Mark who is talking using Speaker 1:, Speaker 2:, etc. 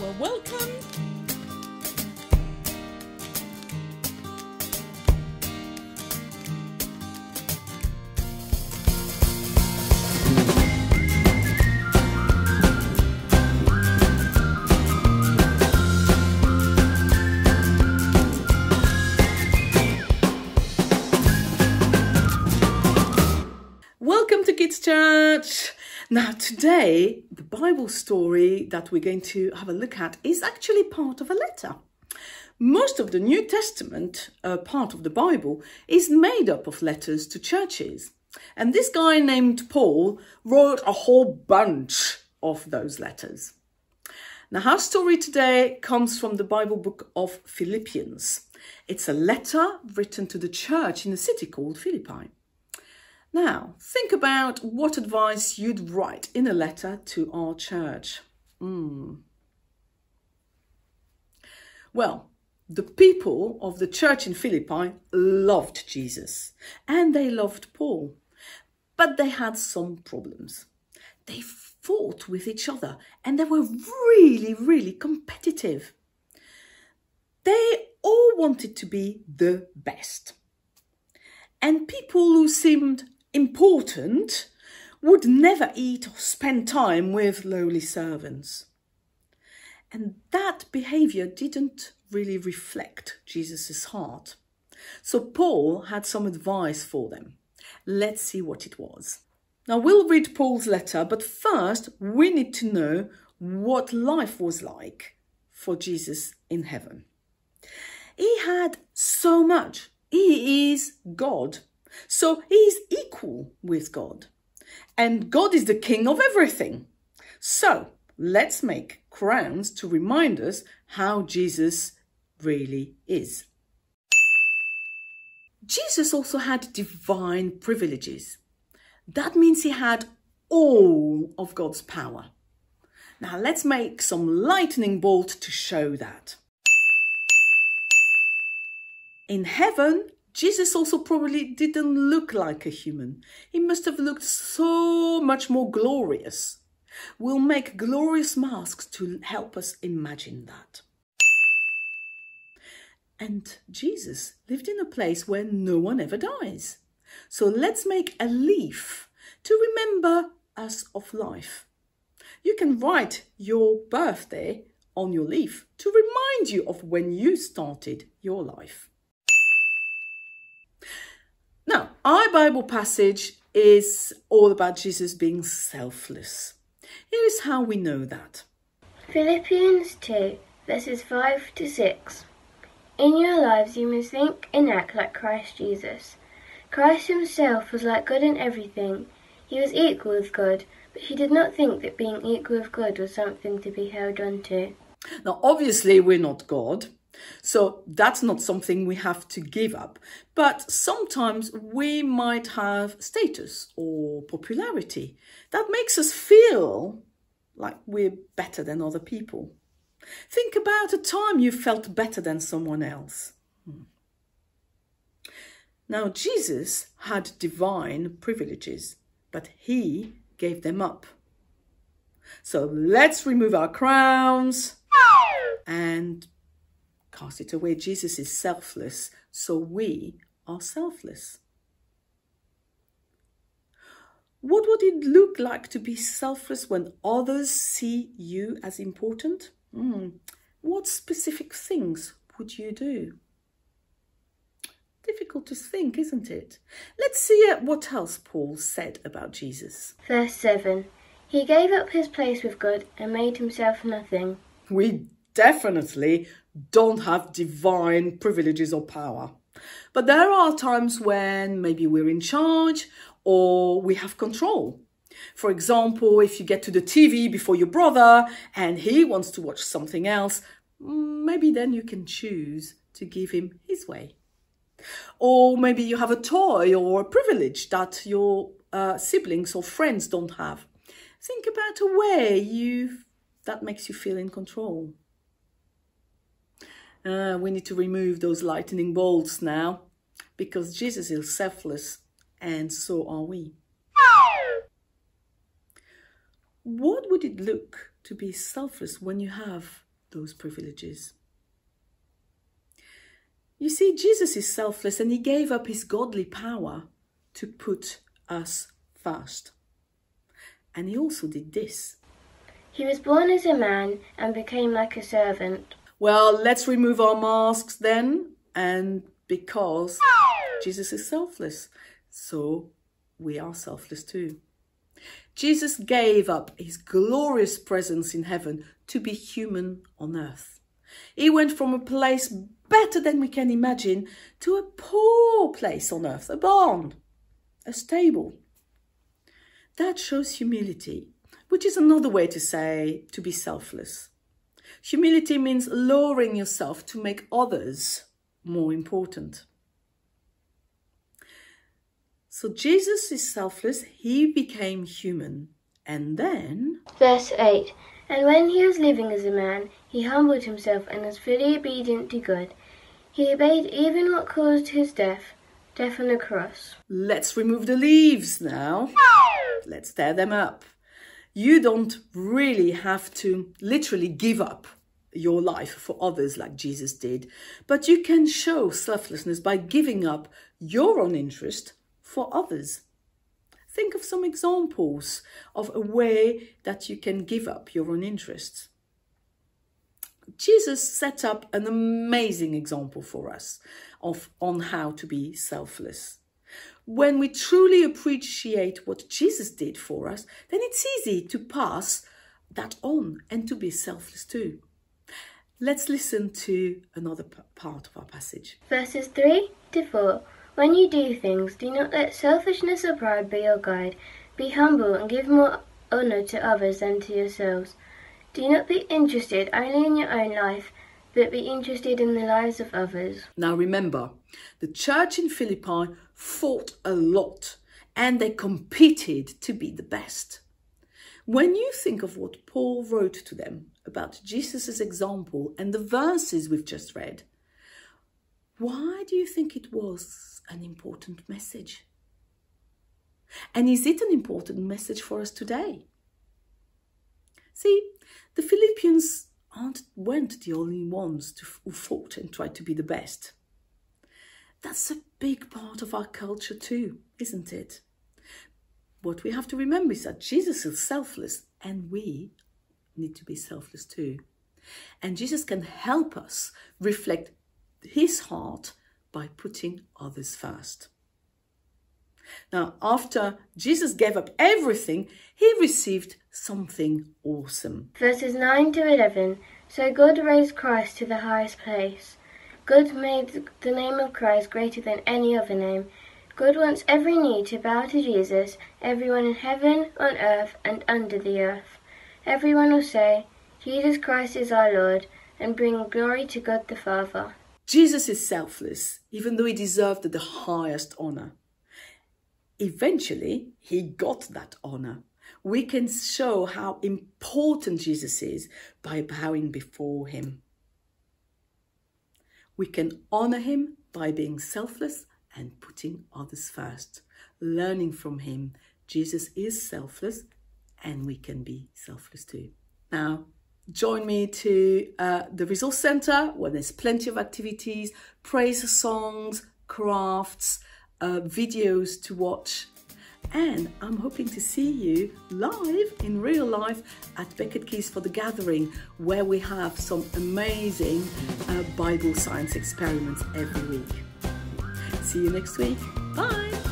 Speaker 1: Well, welcome. Welcome to Kids Church. Now, today, the Bible story that we're going to have a look at is actually part of a letter. Most of the New Testament uh, part of the Bible is made up of letters to churches. And this guy named Paul wrote a whole bunch of those letters. Now, our story today comes from the Bible book of Philippians. It's a letter written to the church in a city called Philippi. Now, think about what advice you'd write in a letter to our church. Hmm. Well, the people of the church in Philippi loved Jesus and they loved Paul, but they had some problems. They fought with each other and they were really, really competitive. They all wanted to be the best. And people who seemed important would never eat or spend time with lowly servants. And that behavior didn't really reflect Jesus' heart. So Paul had some advice for them. Let's see what it was. Now we'll read Paul's letter, but first we need to know what life was like for Jesus in heaven. He had so much. He is God. So he is equal with God. And God is the king of everything. So let's make crowns to remind us how Jesus really is. Jesus also had divine privileges. That means he had all of God's power. Now let's make some lightning bolt to show that. In heaven, Jesus also probably didn't look like a human. He must have looked so much more glorious. We'll make glorious masks to help us imagine that. And Jesus lived in a place where no one ever dies. So let's make a leaf to remember us of life. You can write your birthday on your leaf to remind you of when you started your life. Now, our Bible passage is all about Jesus being selfless. Here is how we know that.
Speaker 2: Philippians 2, verses 5 to 6. In your lives you must think and act like Christ Jesus. Christ himself was like God in everything. He was equal with God, but he did not think that being equal with God was something to be held on to.
Speaker 1: Now, obviously, we're not God, so that's not something we have to give up. But sometimes we might have status or popularity that makes us feel like we're better than other people. Think about a time you felt better than someone else. Hmm. Now, Jesus had divine privileges, but he gave them up. So let's remove our crowns and cast it away. Jesus is selfless, so we are selfless. What would it look like to be selfless when others see you as important? Mm. What specific things would you do? Difficult to think, isn't it? Let's see what else Paul said about Jesus.
Speaker 2: Verse 7 He gave up his place with God and made himself nothing.
Speaker 1: We definitely don't have divine privileges or power. But there are times when maybe we're in charge or we have control. For example, if you get to the TV before your brother and he wants to watch something else, maybe then you can choose to give him his way. Or maybe you have a toy or a privilege that your uh, siblings or friends don't have. Think about a way you that makes you feel in control. Uh, we need to remove those lightning bolts now because Jesus is selfless and so are we. What would it look to be selfless when you have those privileges. You see, Jesus is selfless and he gave up his godly power to put us first. And he also did this.
Speaker 2: He was born as a man and became like a servant.
Speaker 1: Well, let's remove our masks then. And because Jesus is selfless, so we are selfless too. Jesus gave up his glorious presence in heaven to be human on earth. He went from a place better than we can imagine to a poor place on earth, a barn, a stable. That shows humility, which is another way to say to be selfless. Humility means lowering yourself to make others more important. So Jesus is selfless, he became human. And then.
Speaker 2: Verse 8 And when he was living as a man, he humbled himself and was fully obedient to God. He obeyed even what caused his death, death on the cross.
Speaker 1: Let's remove the leaves now. Let's tear them up. You don't really have to literally give up your life for others like Jesus did, but you can show selflessness by giving up your own interest for others. Think of some examples of a way that you can give up your own interests. Jesus set up an amazing example for us of on how to be selfless. When we truly appreciate what Jesus did for us, then it's easy to pass that on and to be selfless too. Let's listen to another part of our passage.
Speaker 2: Verses 3 to 4. When you do things, do not let selfishness or pride be your guide. Be humble and give more honor to others than to yourselves. Do not be interested only in your own life, but be interested in the lives of others.
Speaker 1: Now remember, the church in Philippi fought a lot and they competed to be the best. When you think of what Paul wrote to them about Jesus' example and the verses we've just read, why do you think it was an important message? And is it an important message for us today? See, the Philippians aren't weren't the only ones to, who fought and tried to be the best. That's a big part of our culture too, isn't it? What we have to remember is that Jesus is selfless and we need to be selfless too. And Jesus can help us reflect his heart by putting others first. Now, after Jesus gave up everything, he received something awesome.
Speaker 2: Verses 9 to 11 So God raised Christ to the highest place. God made the name of Christ greater than any other name. God wants every knee to bow to Jesus, everyone in heaven, on earth, and under the earth. Everyone will say, Jesus Christ is our Lord, and bring glory to God the Father.
Speaker 1: Jesus is selfless, even though he deserved the highest honor. Eventually, he got that honor. We can show how important Jesus is by bowing before him. We can honor him by being selfless and putting others first. Learning from him, Jesus is selfless and we can be selfless too. Now, join me to uh, the Resource Centre where there's plenty of activities, praise songs, crafts, uh, videos to watch. And I'm hoping to see you live in real life at Becket Keys for the Gathering, where we have some amazing uh, Bible science experiments every week. See you next week. Bye.